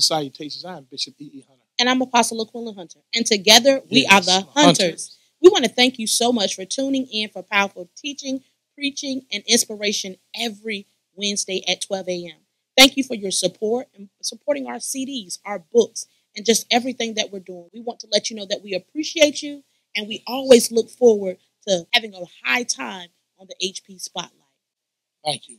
And salutations. I am Bishop E. E. Hunter. And I'm Apostle Aquila Hunter. And together we Yes, are the hunters. Hunters. We want to thank you so much for tuning in for powerful teaching, preaching, and inspiration every Wednesday at 12 a.m. Thank you for your support and supporting our CDs, our books, and just everything that we're doing. We want to let you know that we appreciate you and we always look forward to having a high time on the HP Spotlight. Thank you.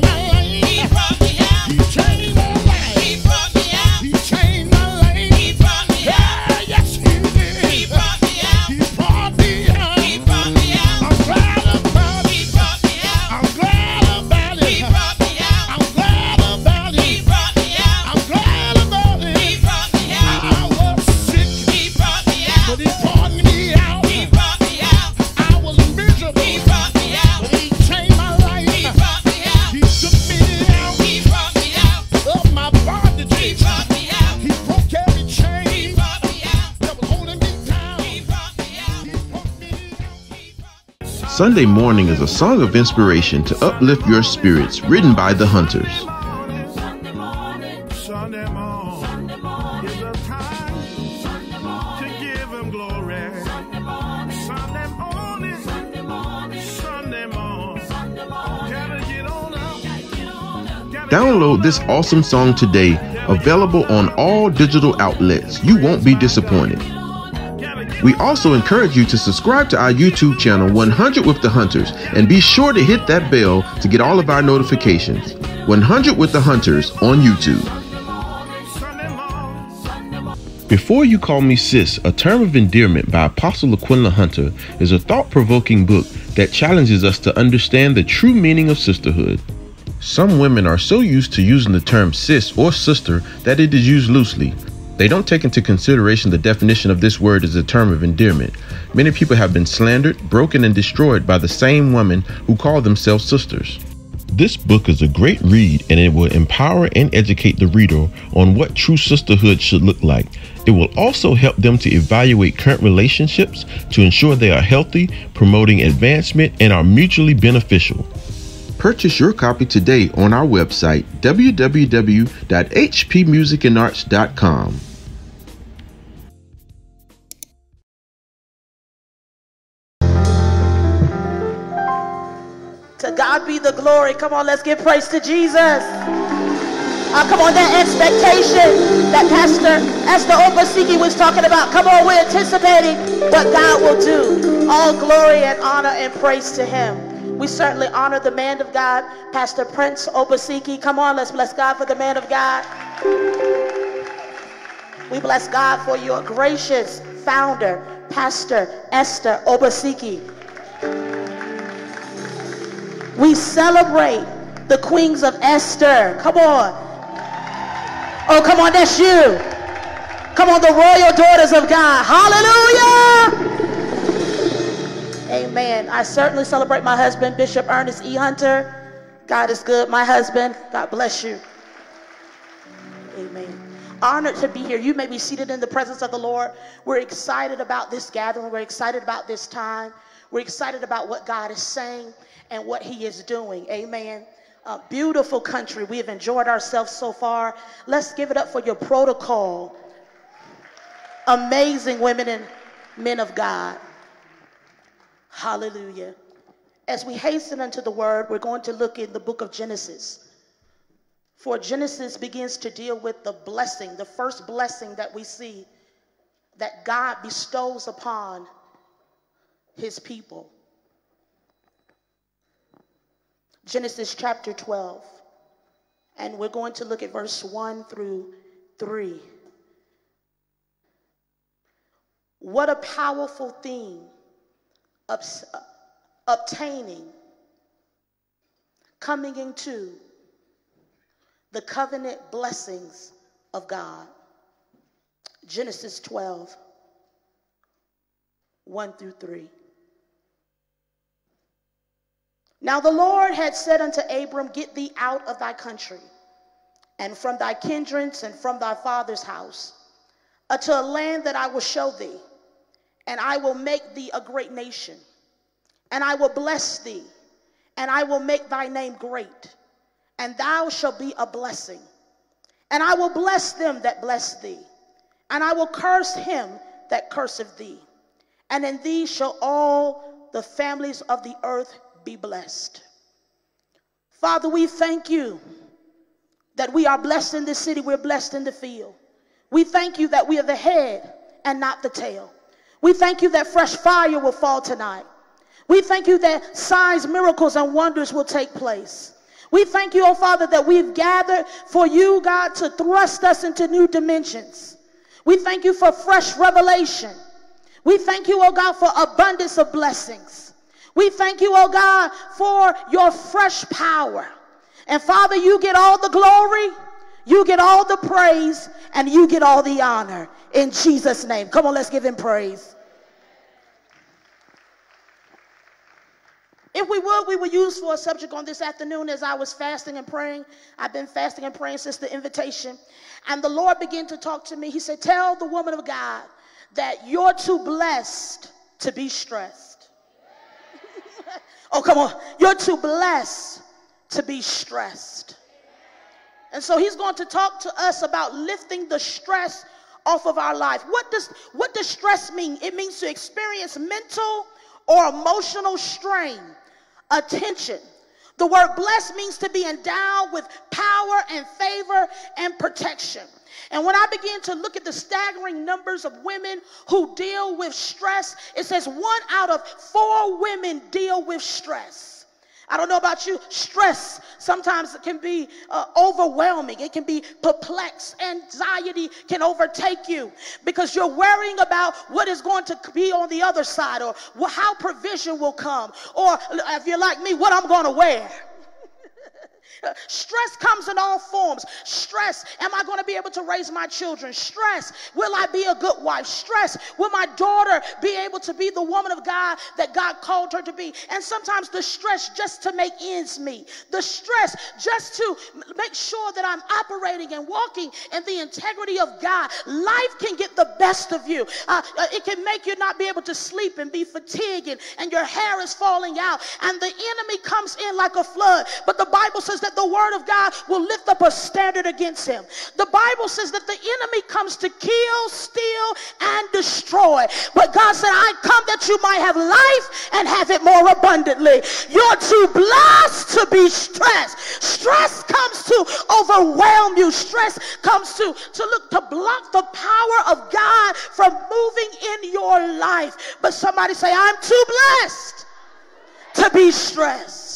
your. Sunday morning is a song of inspiration to uplift your spirits, written by the Hunters. Download this awesome song today, available on all digital outlets. You won't be disappointed. We also encourage you to subscribe to our YouTube channel 100 with the Hunters and be sure to hit that bell to get all of our notifications. 100 with the Hunters on YouTube. Before You Call Me Sis, A Term of Endearment by Apostle Laquilla Hunter is a thought provoking book that challenges us to understand the true meaning of sisterhood. Some women are so used to using the term sis or sister that it is used loosely. They don't take into consideration the definition of this word as a term of endearment. Many people have been slandered, broken, and destroyed by the same women who call themselves sisters. This book is a great read and it will empower and educate the reader on what true sisterhood should look like. It will also help them to evaluate current relationships to ensure they are healthy, promoting advancement, and are mutually beneficial. Purchase your copy today on our website www.hpmusicandarts.com. glory. Come on, let's give praise to Jesus. Uh, come on, that expectation that Pastor Esther Obasiki was talking about. Come on, we're anticipating what God will do. All glory and honor and praise to him. We certainly honor the man of God, Pastor Prince Obasiki. Come on, let's bless God for the man of God. We bless God for your gracious founder, Pastor Esther Obasiki. We celebrate the queens of Esther. Come on. Oh, come on, that's you. Come on, the royal daughters of God. Hallelujah. Amen. I certainly celebrate my husband, Bishop Ernest E. Hunter. God is good. My husband, God bless you. Amen. Honored to be here. You may be seated in the presence of the Lord. We're excited about this gathering. We're excited about this time. We're excited about what God is saying and what He is doing. Amen. Uh, beautiful country. We have enjoyed ourselves so far. Let's give it up for your protocol. Amazing women and men of God. Hallelujah. As we hasten unto the word, we're going to look in the book of Genesis. For Genesis begins to deal with the blessing, the first blessing that we see that God bestows upon his people. Genesis chapter 12. And we're going to look at verse 1 through 3. What a powerful theme obtaining, coming into the covenant blessings of God. Genesis 12, 1 through 3. Now the Lord had said unto Abram, Get thee out of thy country, and from thy kindreds, and from thy father's house, unto a land that I will show thee, and I will make thee a great nation, and I will bless thee, and I will make thy name great, and thou shalt be a blessing. And I will bless them that bless thee, and I will curse him that curseth thee. And in thee shall all the families of the earth be blessed. Father, we thank you that we are blessed in the city, we're blessed in the field. We thank you that we are the head and not the tail. We thank you that fresh fire will fall tonight. We thank you that signs, miracles, and wonders will take place. We thank you, oh Father, that we've gathered for you, God, to thrust us into new dimensions. We thank you for fresh revelation. We thank you, oh God, for abundance of blessings. We thank you, oh God, for your fresh power. And Father, you get all the glory, you get all the praise, and you get all the honor. In Jesus' name. Come on, let's give him praise. If we would, we would use for a subject on this afternoon as I was fasting and praying. I've been fasting and praying since the invitation. And the Lord began to talk to me. He said, Tell the woman of God that you're too blessed to be stressed. oh, come on. You're too blessed to be stressed. And so he's going to talk to us about lifting the stress off of our life. What does what does stress mean? It means to experience mental or emotional strain, attention. The word blessed means to be endowed with power and favor and protection. And when I began to look at the staggering numbers of women who deal with stress, it says one out of four women deal with stress. I don't know about you. Stress sometimes can be uh, overwhelming. It can be perplexed. Anxiety can overtake you because you're worrying about what is going to be on the other side or how provision will come. Or if you're like me, what I'm going to wear. Stress comes in all forms. Stress, am I going to be able to raise my children? Stress, will I be a good wife? Stress, will my daughter be able to be the woman of God that God called her to be? And sometimes the stress just to make ends meet, the stress just to make sure that I'm operating and walking in the integrity of God. Life can get the best of you. Uh, uh it can make you not be able to sleep and be fatigued, and, and your hair is falling out, and the enemy comes in like a flood. But the Bible says that that the word of God will lift up a standard against him. The Bible says that the enemy comes to kill, steal, and destroy. But God said, I come that you might have life and have it more abundantly. You're too blessed to be stressed. Stress comes to overwhelm you. Stress comes to, to look to block the power of God from moving in your life. But somebody say, I'm too blessed to be stressed.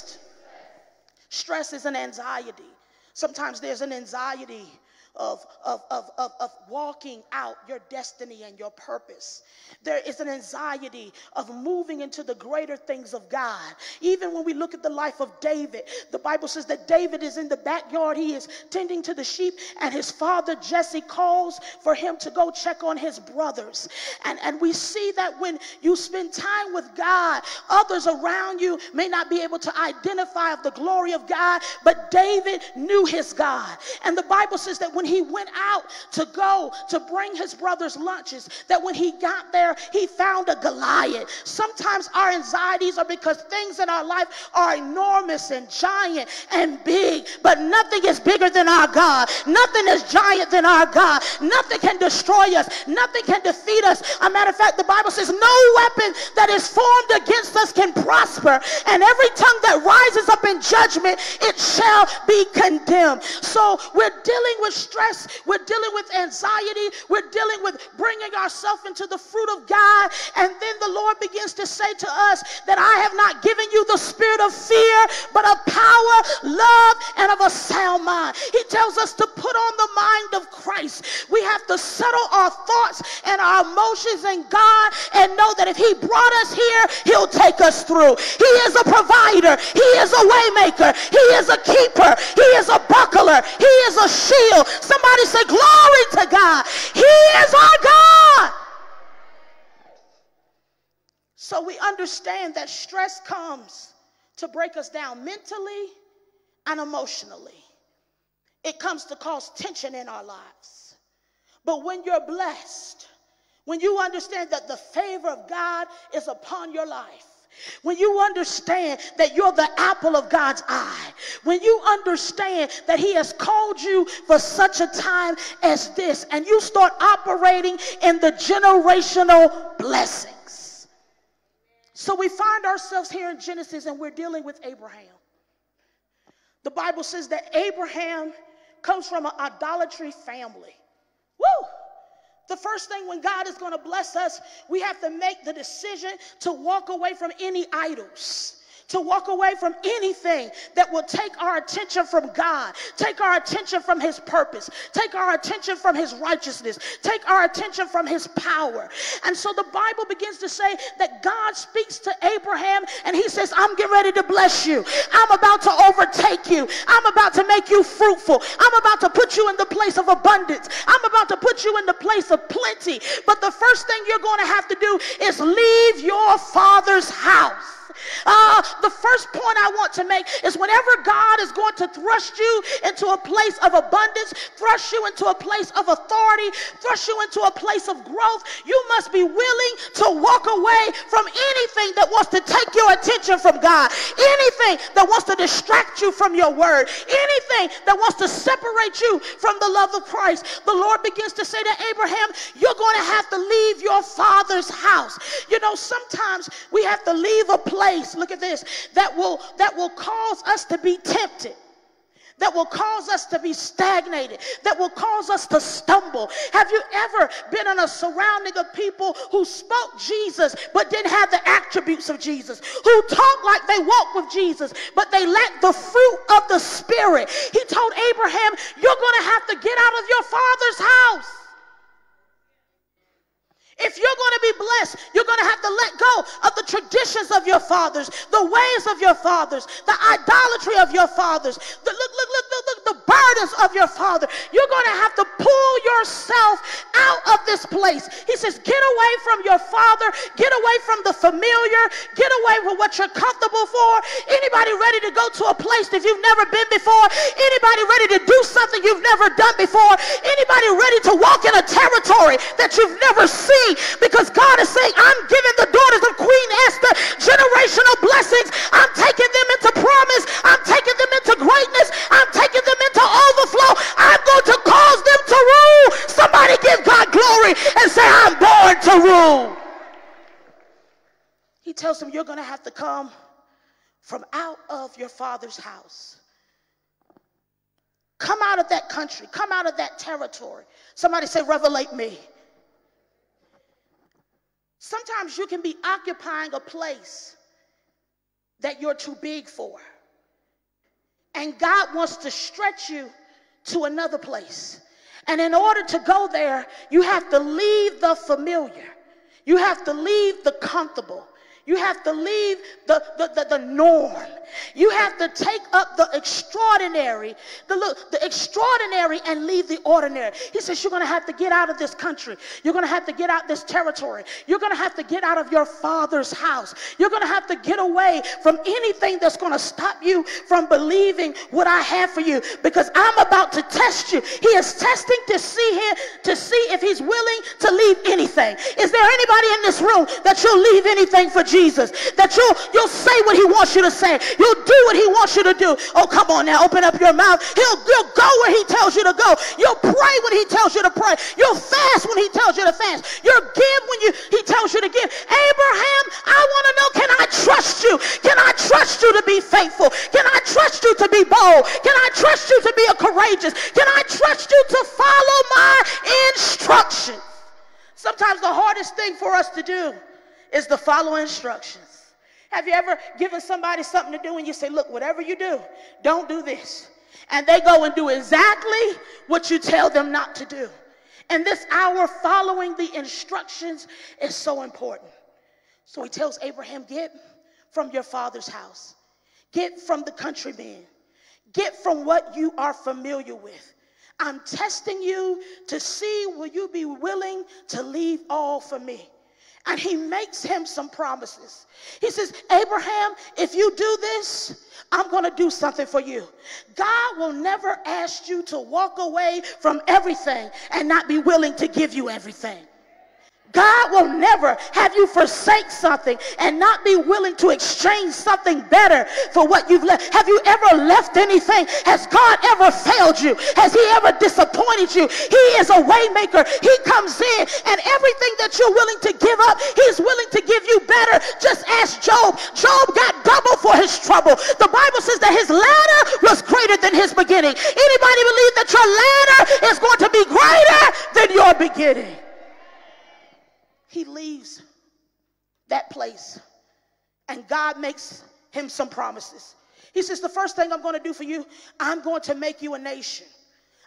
Stress is an anxiety. Sometimes there's an anxiety of, of, of, of, of walking out your destiny and your purpose. There is an anxiety of moving into the greater things of God. Even when we look at the life of David, the Bible says that David is in the backyard, he is tending to the sheep, and his father Jesse calls for him to go check on his brothers. And, and we see that when you spend time with God, others around you may not be able to identify of the glory of God, but David knew his God. And the Bible says that when when he went out to go to bring his brothers lunches, that when he got there, he found a Goliath. Sometimes our anxieties are because things in our life are enormous and giant and big, but nothing is bigger than our God. Nothing is giant than our God. Nothing can destroy us. Nothing can defeat us. A matter of fact, the Bible says no weapon that is formed against us can prosper, and every tongue that rises up in judgment, it shall be condemned. So we're dealing with stress, we're dealing with anxiety, we're dealing with bringing ourselves into the fruit of God. And then the Lord begins to say to us that I have not given you the spirit of fear, but of power, love, and of a sound mind. He tells us to put on the mind of Christ. We have to settle our thoughts and our emotions in God and know that if He brought us here, He'll take us through. He is a provider, He is a waymaker, He is a keeper, He is a buckler, He is a shield. Somebody say, Glory to God. He is our God. So we understand that stress comes to break us down mentally and emotionally. It comes to cause tension in our lives. But when you're blessed, when you understand that the favor of God is upon your life, when you understand that you're the apple of God's eye, when you understand that He has called you for such a time as this, and you start operating in the generational blessings. So we find ourselves here in Genesis and we're dealing with Abraham. The Bible says that Abraham comes from an idolatry family. Woo! The first thing when God is going to bless us, we have to make the decision to walk away from any idols to walk away from anything that will take our attention from God, take our attention from His purpose, take our attention from His righteousness, take our attention from His power. And so the Bible begins to say that God speaks to Abraham and He says, I'm getting ready to bless you. I'm about to overtake you. I'm about to make you fruitful. I'm about to put you in the place of abundance. I'm about to put you in the place of plenty. But the first thing you're going to have to do is leave your father's house. Uh, the first point I want to make is whenever God is going to thrust you into a place of abundance, thrust you into a place of authority, thrust you into a place of growth, you must be willing to walk away from anything that wants to take your attention from God, anything that wants to distract you from your word, anything that wants to separate you from the love of Christ. The Lord begins to say to Abraham, You're going to have to leave your father's house. You know, sometimes we have to leave a place, look at this, that will that will cause us to be tempted that will cause us to be stagnated, that will cause us to stumble. Have you ever been in a surrounding of people who spoke Jesus but didn't have the attributes of Jesus, who talked like they walked with Jesus but they lacked the fruit of the Spirit? He told Abraham, You're going to have to get out of your father's house. If you're going to be blessed, you're going to have to let go of the traditions of your fathers, the ways of your fathers, the idolatry of your fathers, the, look, look, look, look, look, the burdens of your father. You're going to have to pull yourself out of this place. He says, get away from your father, get away from the familiar, get away from what you're comfortable for. Anybody ready to go to a place that you've never been before? Anybody ready to do something you've never done before? Anybody ready to walk in a territory that you've never seen? because God is saying, I'm giving the daughters of Queen Esther generational blessings. I'm taking them into promise. I'm taking them into greatness. I'm taking them into overflow. I'm going to cause them to rule. Somebody give God glory and say, I'm born to rule. He tells them, You're going to have to come from out of your father's house. Come out of that country. Come out of that territory. Somebody say, Revelate me. Sometimes you can be occupying a place that you're too big for. And God wants to stretch you to another place. And in order to go there, you have to leave the familiar. You have to leave the comfortable. You have to leave the, the, the, the, norm. You have to take up the extraordinary, the, the extraordinary and leave the ordinary. He says, You're going to have to get out of this country. You're going to have to get out this territory. You're going to have to get out of your father's house. You're going to have to get away from anything that's going to stop you from believing what I have for you because I'm about to test you. He is testing to see here to see if he's willing to leave anything. Is there anybody in this room that you'll leave anything for Jesus. That you'll, you'll say what he wants you to say. You'll do what he wants you to do. Oh, come on now. Open up your mouth. He'll, you'll go where he tells you to go. You'll pray when he tells you to pray. You'll fast when he tells you to fast. You'll give when you, he tells you to give. Abraham, I want to know, can I trust you? Can I trust you to be faithful? Can I trust you to be bold? Can I trust you to be a courageous? Can I trust you to follow my instructions? Sometimes the hardest thing for us to do is the following instructions. Have you ever given somebody something to do and you say, look, whatever you do, don't do this. And they go and do exactly what you tell them not to do. And this hour following the instructions is so important. So he tells Abraham, get from your father's house. Get from the countrymen. Get from what you are familiar with. I'm testing you to see will you be willing to leave all for me and he makes him some promises. He says, Abraham, if you do this, I'm going to do something for you. God will never ask you to walk away from everything and not be willing to give you everything. God will never have you forsake something and not be willing to exchange something better for what you've left. Have you ever left anything? Has God ever failed you? Has he ever disappointed you? He is a waymaker. He comes in and everything that you're willing to give up, he's willing to give you better. Just ask Job. Job got double for his trouble. The Bible says that his latter was greater than his beginning. Anybody believe that your latter is going to be greater than your beginning? He leaves that place and God makes him some promises. He says, The first thing I'm going to do for you, I'm going to make you a nation.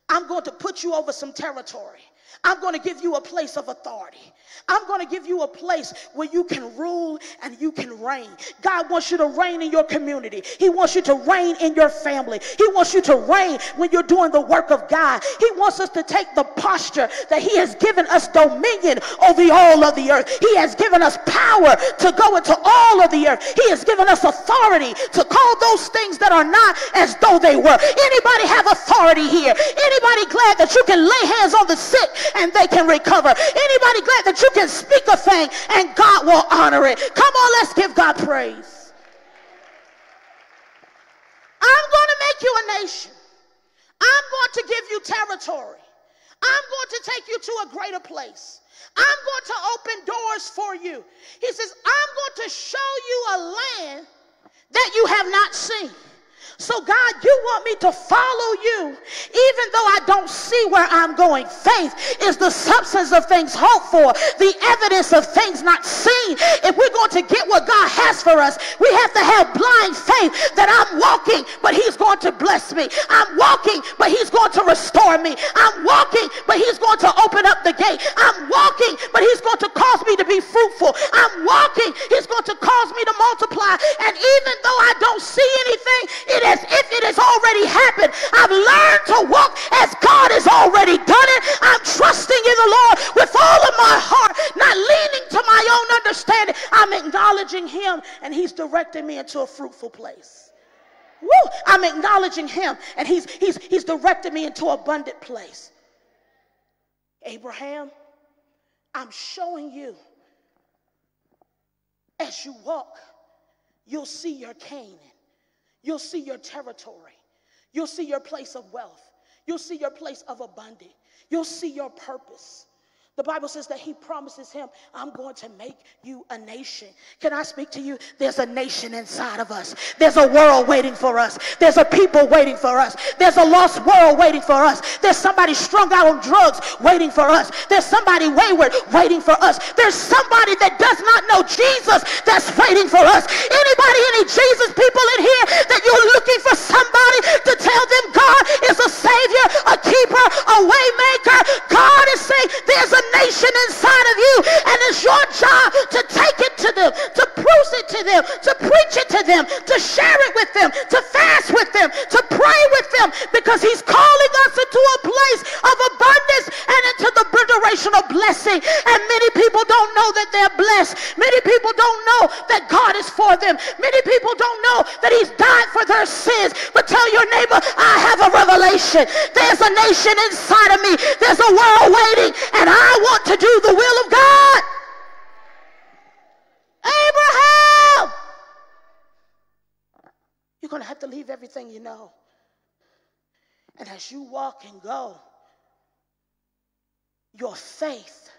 I'm going to put you over some territory. I'm going to give you a place of authority. I'm going to give you a place where you can rule and you can reign. God wants you to reign in your community. He wants you to reign in your family. He wants you to reign when you're doing the work of God. He wants us to take the posture that He has given us dominion over all of the earth. He has given us power to go into all of the earth. He has given us authority to call those things that are not as though they were. Anybody have authority here? Anybody glad that you can lay hands on the sick and they can recover? Anybody glad that you can speak a thing and God will honor it? Come on, let's give God praise. I'm going to make you a nation. I'm going to give you territory. I'm going to take you to a greater place. I'm going to open doors for you. He says, I'm going to show you a land that you have not seen. So, God, you want me to follow you even though I don't see where I'm going. Faith is the substance of things hoped for, the evidence of things not seen. If we're going to get what God has for us, we have to have blind faith that I'm walking, but He's going to bless me. I'm walking, but He's going to restore me. I'm walking, but He's going to open up the gate. I'm walking, but He's going to cause me to be fruitful. I'm walking, He's going to cause me to multiply. And even though I don't see anything, it as if it has already happened. I've learned to walk as God has already done it. I'm trusting in the Lord with all of my heart, not leaning to my own understanding. I'm acknowledging Him, and He's directing me into a fruitful place. Woo! I'm acknowledging Him, and He's He's He's directed me into abundant place. Abraham, I'm showing you as you walk, you'll see your Canaan. You'll see your territory. You'll see your place of wealth. You'll see your place of abundance. You'll see your purpose. The Bible says that he promises him, I'm going to make you a nation. Can I speak to you? There's a nation inside of us. There's a world waiting for us. There's a people waiting for us. There's a lost world waiting for us. There's somebody strung out on drugs waiting for us. There's somebody wayward waiting for us. There's somebody that does not know Jesus that's waiting for us. Anybody, any Jesus people in here that you're looking for somebody to tell them God is a savior, a keeper, a waymaker. God is saying there's a nation inside of you, and it's your job to take it to them, to preach it to them, to preach it to them, to share it with them, to fast with them, to pray with them, because He's calling us into a place of abundance and into the duration of blessing. And many people don't know that they're blessed. Many people don't know that God is for them. Many people don't know that He's died for their sins. But tell your neighbor, I have a revelation. There's a nation inside of me. There's a world waiting, and I want to do the will of God. Abraham! You're going to have to leave everything you know. And as you walk and go, your faith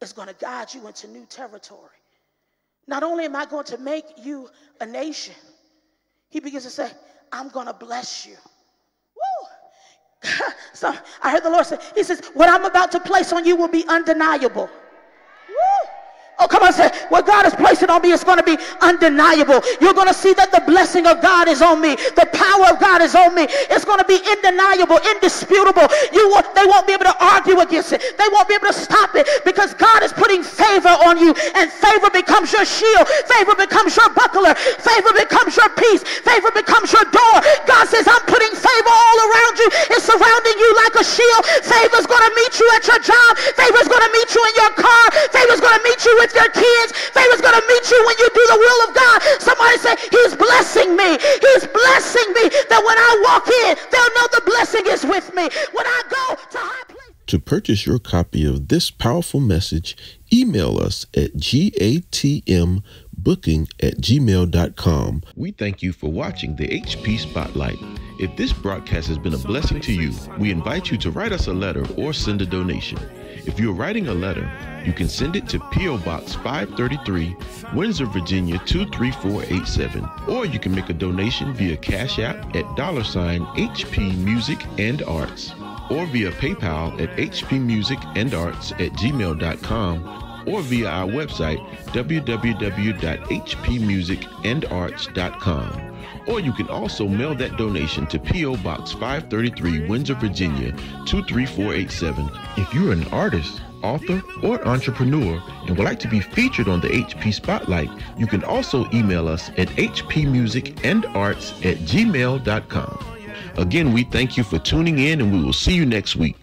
is going to guide you into new territory. Not only am I going to make you a nation, he begins to say, I'm going to bless you. Woo! so I heard the Lord say, He says, What I'm about to place on you will be undeniable. Oh, come on, say, what God is placing on me is going to be undeniable. You're going to see that the blessing of God is on me. The power of God is on me. It's going to be undeniable, indisputable. You will, they won't be able to argue against it. They won't be able to stop it because God is putting favor on you and favor becomes your shield. Favor becomes your buckler. Favor becomes your peace. Favor becomes your door. God says, I'm putting favor all around you. It's surrounding you like a shield. Favor's going to meet you at your job. Favor's going to meet you in your car. Favor's going to meet you with your kids. Favor's going to meet you when you do the will of God. Somebody say, He's blessing me. He's blessing me that when I walk in, they'll know the blessing is with me. When I go to high places. To purchase your copy of this powerful message, email us at gatmbooking at gmail.com. We thank you for watching the HP Spotlight. If this broadcast has been a blessing to you, we invite you to write us a letter or send a donation. If you're writing a letter, you can send it to P.O. Box 533, Windsor, Virginia 23487, or you can make a donation via Cash App at dollar sign HP Music and Arts, or via PayPal at hpmusicandarts at gmail.com or via our website, www.hpmusicandarts.com. Or you can also mail that donation to P.O. Box 533, Windsor, Virginia 23487. If you're an artist, author, or entrepreneur and would like to be featured on the HP Spotlight, you can also email us at hpmusicandarts at gmail.com. Again, we thank you for tuning in and we will see you next week.